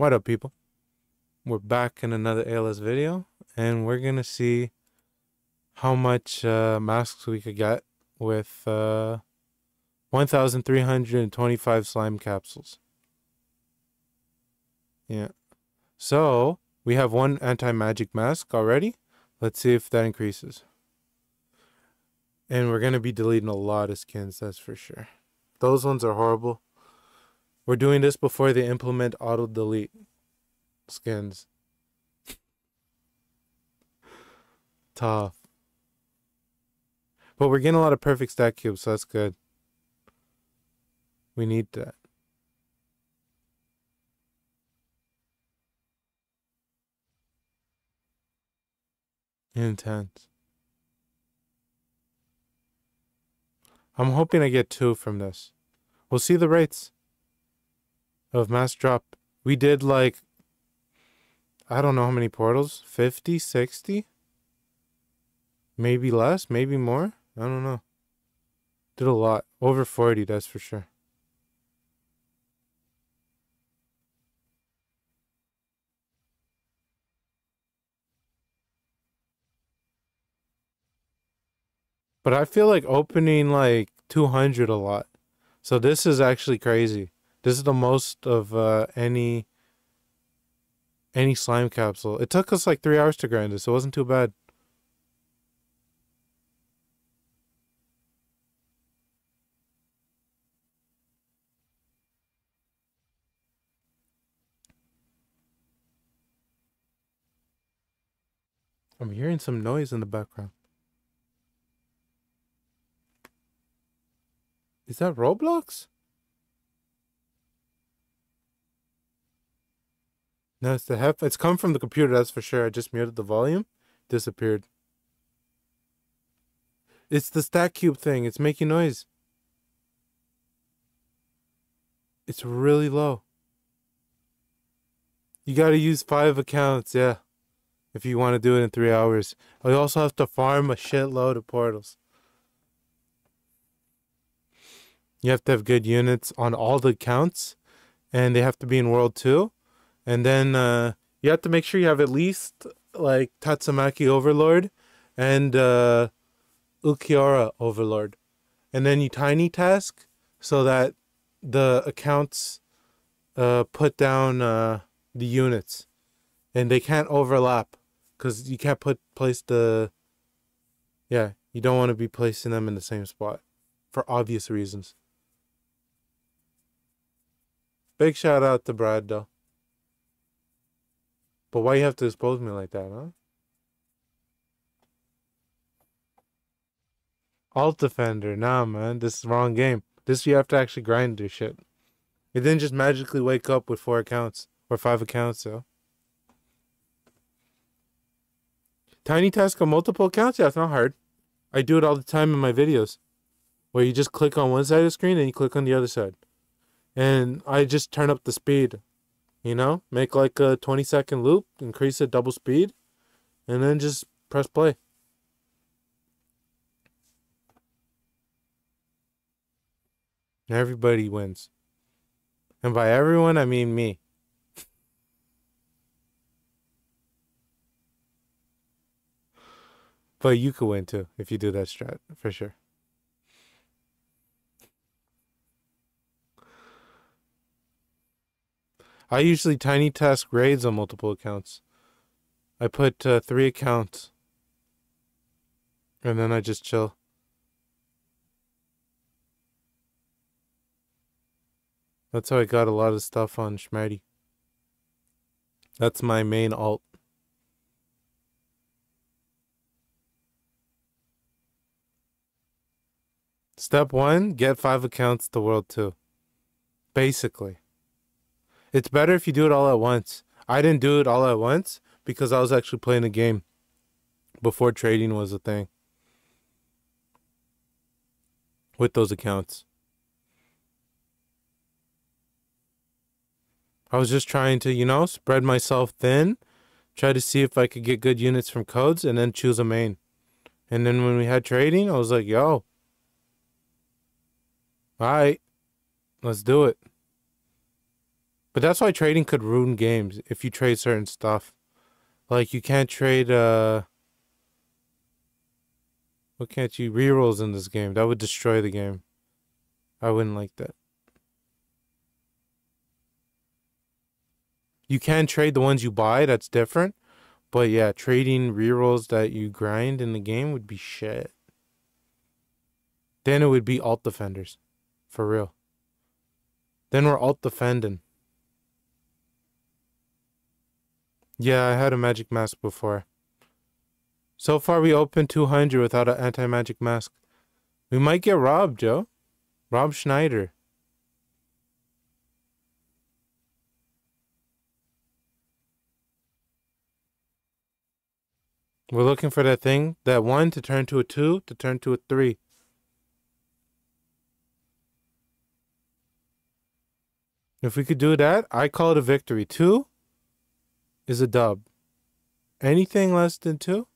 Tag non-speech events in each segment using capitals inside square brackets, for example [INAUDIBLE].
What up, people? We're back in another ALS video, and we're gonna see how much uh, masks we could get with uh, 1,325 slime capsules. Yeah. So, we have one anti-magic mask already. Let's see if that increases. And we're gonna be deleting a lot of skins, that's for sure. Those ones are horrible. We're doing this before they implement auto delete skins. Tough. But we're getting a lot of perfect stack cubes, so that's good. We need that. Intense. I'm hoping I get two from this. We'll see the rates of mass drop. We did like, I don't know how many portals, 50, 60? Maybe less, maybe more. I don't know. Did a lot. Over 40, that's for sure. But I feel like opening like 200 a lot. So this is actually crazy. This is the most of uh, any any slime capsule. It took us like three hours to grind this. So it wasn't too bad. I'm hearing some noise in the background. Is that Roblox? No, it's the hef. It's come from the computer, that's for sure. I just muted the volume. Disappeared. It's the stack cube thing. It's making noise. It's really low. You gotta use five accounts, yeah. If you want to do it in three hours. You also have to farm a shitload of portals. You have to have good units on all the accounts. And they have to be in World 2 and then uh, you have to make sure you have at least like Tatsumaki Overlord and uh, Ulquiorra Overlord. And then you tiny task so that the accounts uh, put down uh, the units. And they can't overlap because you can't put place the. Yeah, you don't want to be placing them in the same spot for obvious reasons. Big shout out to Brad though. But why you have to expose me like that, huh? Alt Defender, nah, man, this is wrong game. This you have to actually grind your shit. You didn't just magically wake up with four accounts or five accounts, though. Tiny task on multiple accounts? Yeah, it's not hard. I do it all the time in my videos. Where you just click on one side of the screen and you click on the other side. And I just turn up the speed you know, make like a 20 second loop, increase it double speed, and then just press play. Everybody wins. And by everyone, I mean me. but you could win too if you do that strat, for sure. I usually tiny task raids on multiple accounts. I put uh, three accounts. And then I just chill. That's how I got a lot of stuff on Schmatty. That's my main alt. Step one, get five accounts to world two. Basically. It's better if you do it all at once. I didn't do it all at once because I was actually playing a game before trading was a thing with those accounts. I was just trying to, you know, spread myself thin, try to see if I could get good units from codes, and then choose a main. And then when we had trading, I was like, yo, all right, let's do it. But that's why trading could ruin games if you trade certain stuff. Like you can't trade uh what can't you rerolls in this game? That would destroy the game. I wouldn't like that. You can trade the ones you buy, that's different. But yeah, trading rerolls that you grind in the game would be shit. Then it would be alt defenders. For real. Then we're alt defending. Yeah, I had a magic mask before. So far, we opened 200 without an anti-magic mask. We might get robbed, Joe. Rob Schneider. We're looking for that thing, that one to turn to a two, to turn to a three. If we could do that, I call it a victory. Two is a dub. Anything less than two,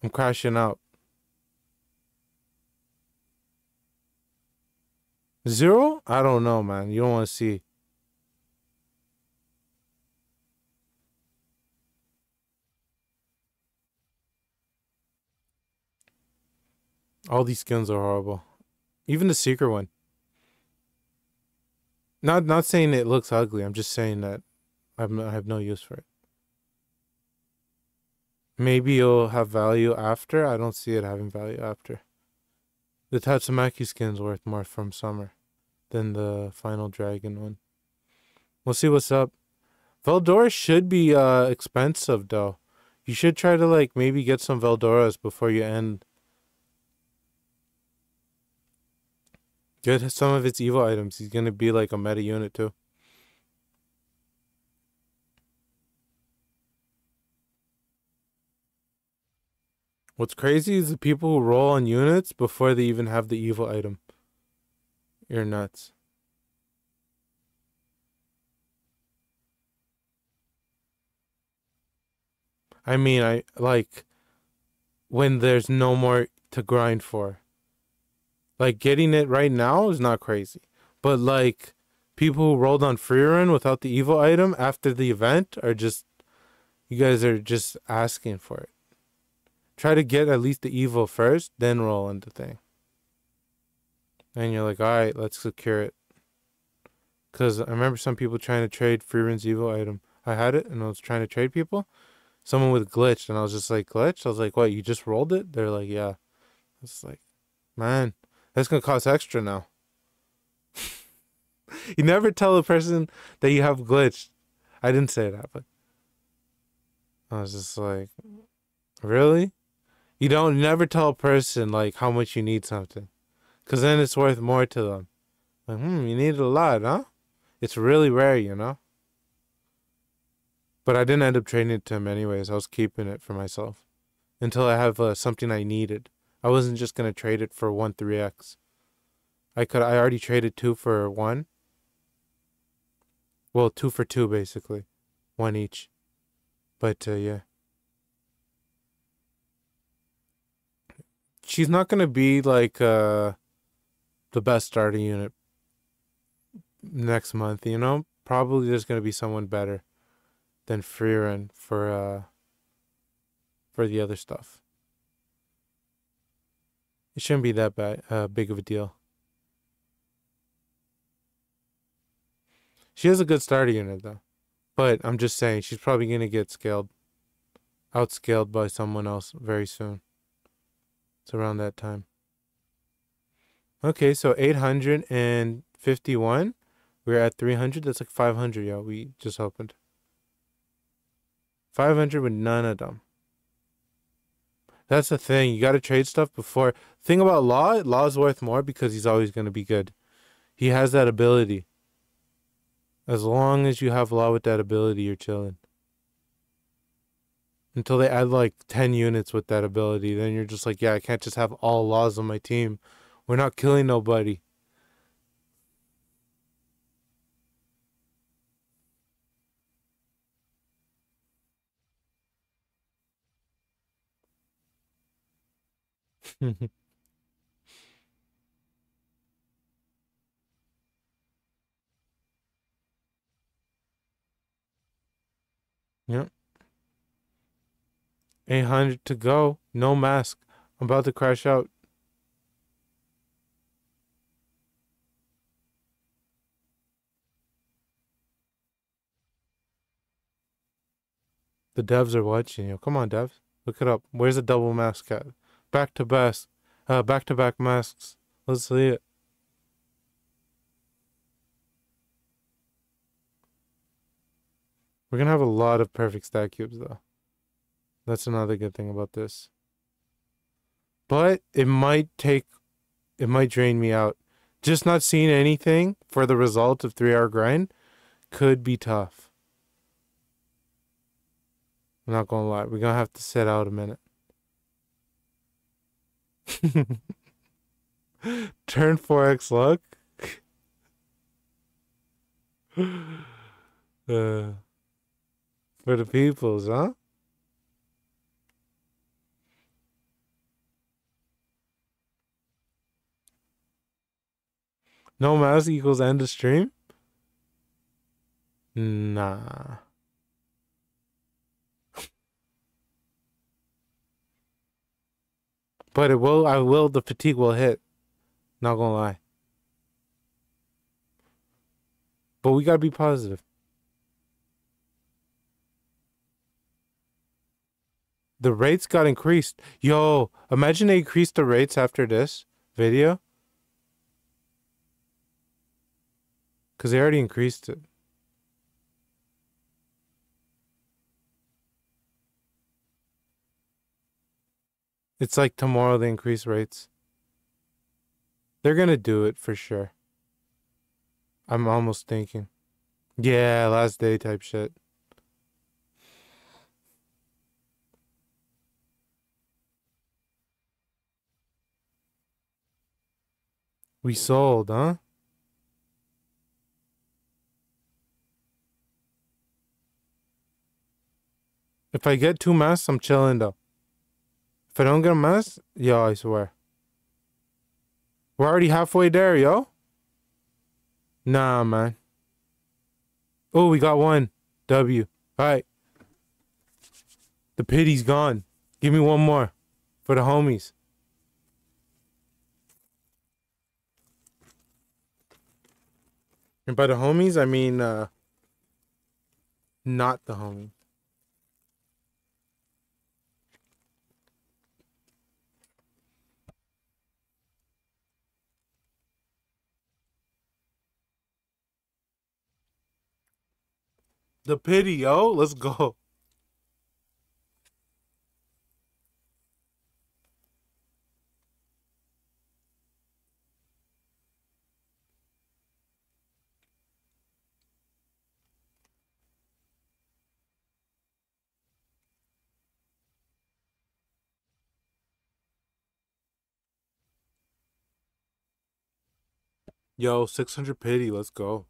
I'm crashing out. Zero? I don't know, man. You don't want to see. All these skins are horrible. Even the secret one. Not not saying it looks ugly. I'm just saying that I'm, I have no use for it. Maybe it'll have value after. I don't see it having value after. The Tatsumaki skin's worth more from summer than the final dragon one. We'll see what's up. Veldora should be uh expensive though. You should try to like maybe get some Veldoras before you end Get some of its evil items. He's gonna be like a meta unit too. What's crazy is the people who roll on units before they even have the evil item. You're nuts. I mean, I like when there's no more to grind for. Like getting it right now is not crazy. But like people who rolled on Frieren without the evil item after the event are just you guys are just asking for it. Try to get at least the evil first, then roll into thing. And you're like, all right, let's secure it. Because I remember some people trying to trade Frieren's evil item. I had it and I was trying to trade people. Someone with glitched and I was just like, glitched? I was like, what, you just rolled it? They're like, yeah. It's like, man, that's gonna cost extra now. [LAUGHS] you never tell a person that you have glitched. I didn't say that, but I was just like, really? You don't never tell a person like how much you need something, cause then it's worth more to them. Like, hmm, you need a lot, huh? It's really rare, you know. But I didn't end up trading it to him anyways. I was keeping it for myself until I have uh, something I needed. I wasn't just gonna trade it for one three X. I could I already traded two for one. Well, two for two basically, one each. But uh, yeah, she's not gonna be like uh, the best starting unit next month. You know, probably there's gonna be someone better than Frieren for uh for the other stuff. It shouldn't be that bad, uh, big of a deal. She has a good starter unit though, but I'm just saying she's probably gonna get scaled, outscaled by someone else very soon. It's around that time. Okay, so 851. We're at 300. That's like 500, yo. We just opened. 500 with none of them. That's the thing. You got to trade stuff before. Thing about Law, Law's worth more because he's always going to be good. He has that ability. As long as you have Law with that ability, you're chilling until they add like 10 units with that ability. Then you're just like, yeah, I can't just have all laws on my team. We're not killing nobody. [LAUGHS] Yeah. 800 to go. No mask. I'm about to crash out. The devs are watching you. Come on, devs. Look it up. Where's the double mask at? Back to back. Uh, back to back masks. Let's see it. We're gonna have a lot of perfect stack cubes though. That's another good thing about this. But it might take it might drain me out. Just not seeing anything for the result of three hour grind could be tough. I'm not gonna lie, we're gonna have to sit out a minute. [LAUGHS] Turn 4x luck. [LAUGHS] uh for the peoples, huh? No mask equals end of stream? Nah. [LAUGHS] but it will, I will, the fatigue will hit. Not gonna lie. But we gotta be positive. the rates got increased. Yo, imagine they increased the rates after this video. Because they already increased it. It's like tomorrow they increase rates. They're going to do it for sure. I'm almost thinking. Yeah, last day type shit. We sold, huh? If I get two masks, I'm chilling though. If I don't get a mask, yo, I swear. We're already halfway there, yo. Nah, man. Oh, we got one. W. Alright. The pity's gone. Give me one more. For the homies. And by the homies, I mean uh, not the homie. The pity, yo. Let's go. Yo, 600 pity, let's go.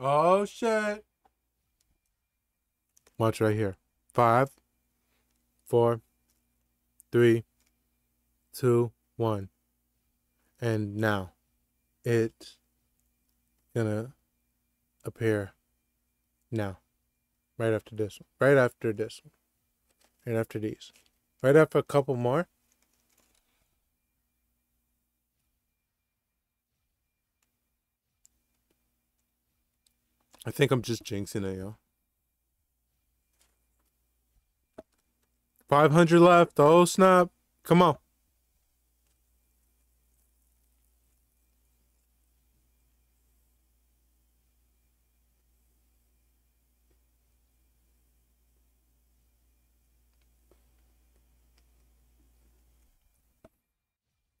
Oh shit. Watch right here. Five, four, three, two, one. And now it's gonna appear now. Right after this one. Right after this one. Right after these. Right after a couple more. I think I'm just jinxing it, yo. 500 left. Oh, snap. Come on.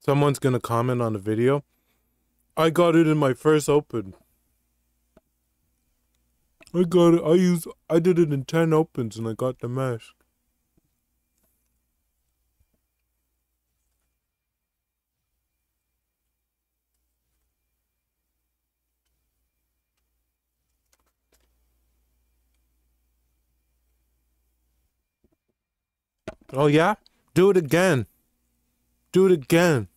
Someone's going to comment on the video. I got it in my first open. I got it. I use. I did it in ten opens, and I got the mask. Oh yeah, do it again. Do it again.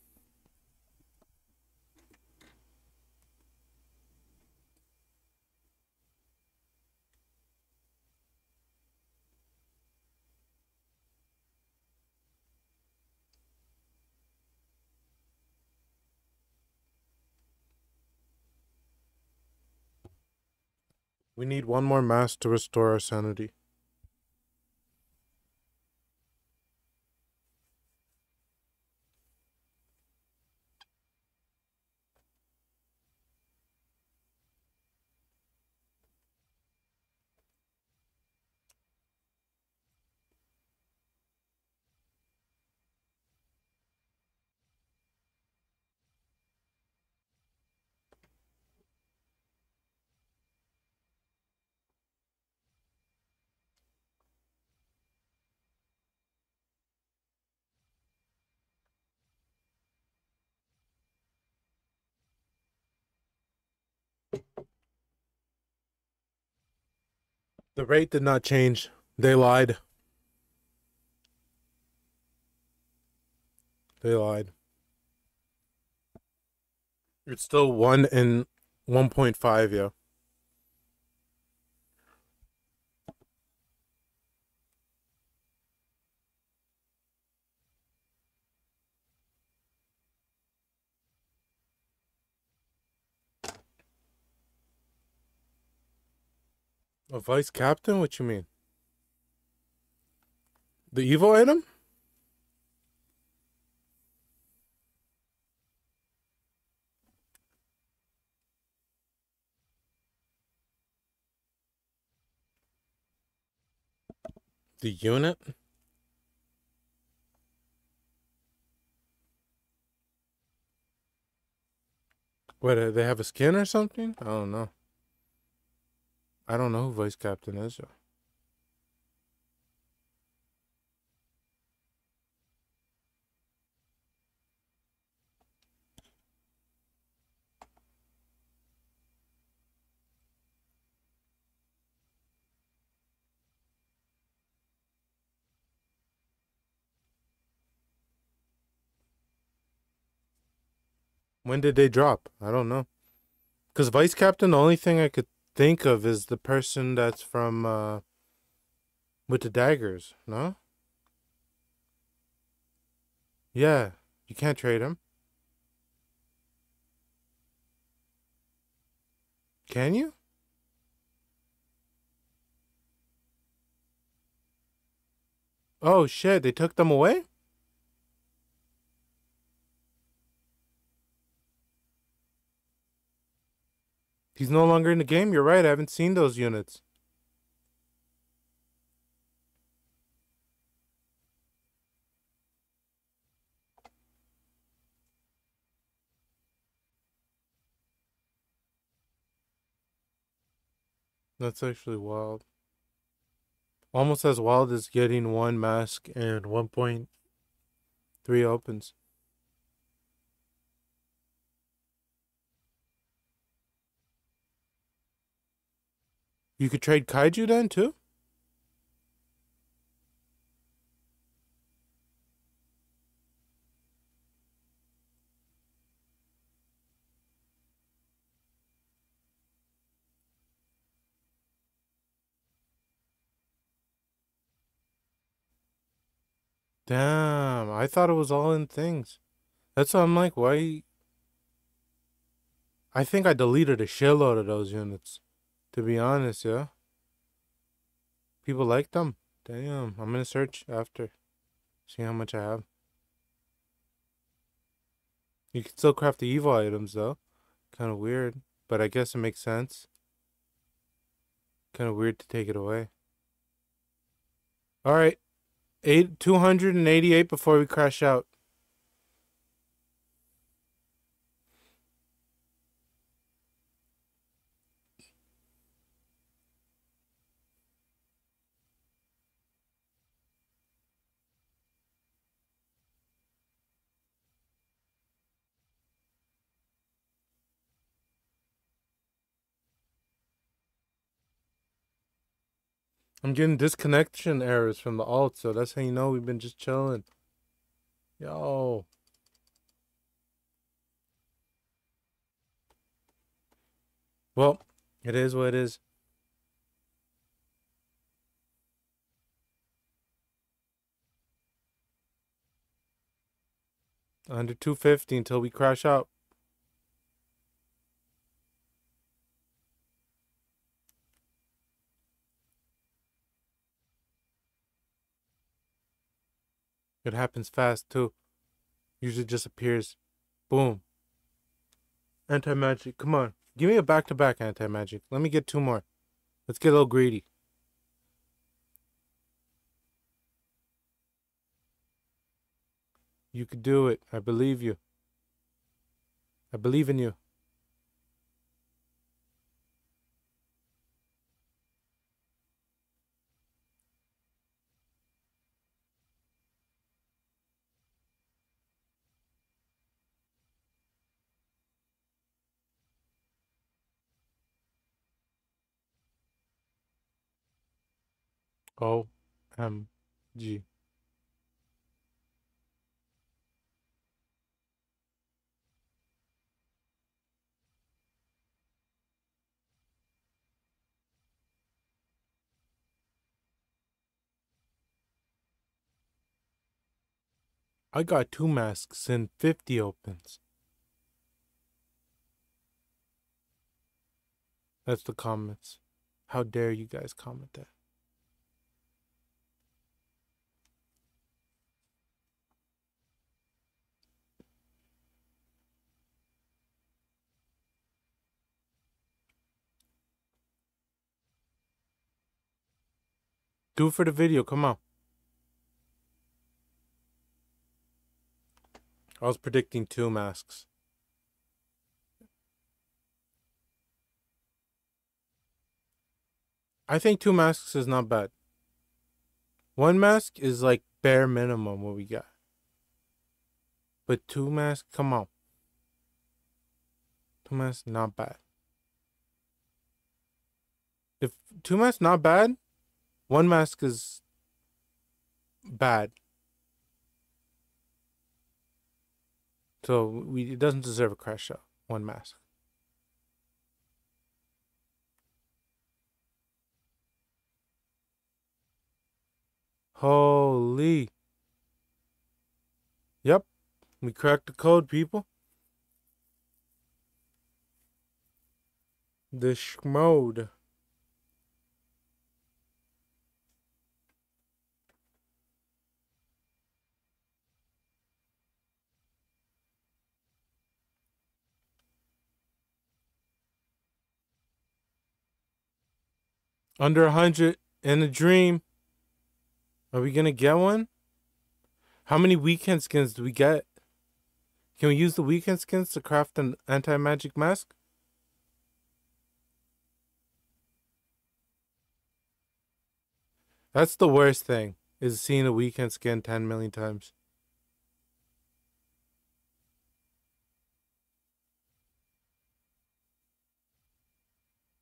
We need one more mass to restore our sanity. The rate did not change. They lied. They lied. It's still 1 and 1.5, yeah. A vice captain? What you mean? The evil item? The unit? What, uh, they have a skin or something? I don't know. I don't know who vice captain is. When did they drop? I don't know. Because vice captain, the only thing I could think of is the person that's from uh with the daggers, no? Yeah, you can't trade him. Can you? Oh shit, they took them away? He's no longer in the game. You're right. I haven't seen those units. That's actually wild. Almost as wild as getting one mask and 1.3 opens. You could trade kaiju then too? Damn, I thought it was all in things. That's why I'm like, why? I think I deleted a shitload of those units. To be honest, yeah. People like them. Damn, I'm gonna search after. See how much I have. You can still craft the evil items though. Kind of weird, but I guess it makes sense. Kind of weird to take it away. All right, eight two hundred and eighty-eight before we crash out. I'm getting disconnection errors from the alt, so that's how you know we've been just chilling. Yo. Well, it is what it is. Under 250 until we crash out. It happens fast too. Usually just appears. Boom. Anti magic. Come on. Give me a back to back anti magic. Let me get two more. Let's get a little greedy. You could do it. I believe you. I believe in you. O M G. I got two masks and 50 opens. That's the comments. How dare you guys comment that? Do it for the video. Come on. I was predicting two masks. I think two masks is not bad. One mask is like bare minimum what we got. But two masks, come on. Two masks, not bad. If two masks not bad, one mask is bad. So we it doesn't deserve a crash shot. One mask. Holy. Yep. We cracked the code, people. The schmode. Under a hundred in a dream. Are we gonna get one? How many weekend skins do we get? Can we use the weekend skins to craft an anti-magic mask? That's the worst thing, is seeing a weekend skin 10 million times.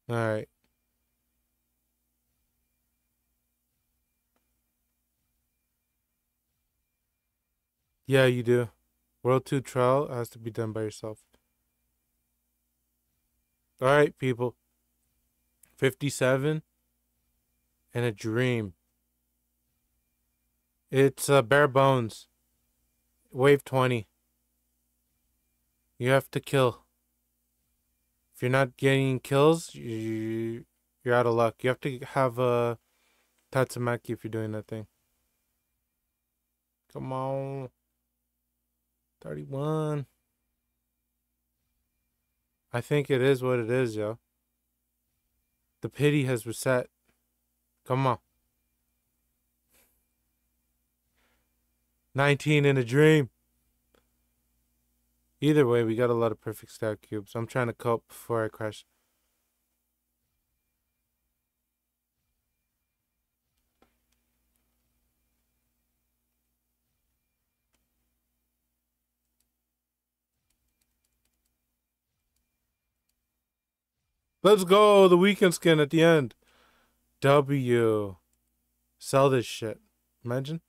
Alright. Yeah, you do. World 2 trial has to be done by yourself. Alright, people. 57 and a dream. It's uh, bare bones. Wave 20. You have to kill. If you're not getting kills, you, you're out of luck. You have to have a uh, Tatsumaki if you're doing that thing. Come on. 31. I think it is what it is, yo. The pity has reset. Come on. 19 in a dream. Either way, we got a lot of perfect stack cubes. I'm trying to cope before I crash. Let's go. The weekend skin at the end. W. Sell this shit. Imagine.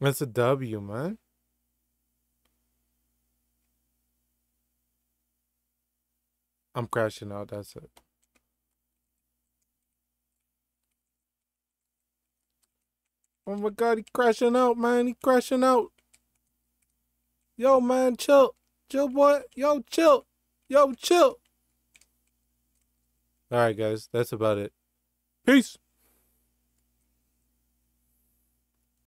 That's a W, man. I'm crashing out. That's it. Oh my god, he crashing out, man. He crashing out. Yo, man, chill. Chill, boy. Yo, chill. Yo, chill. Alright, guys. That's about it. Peace.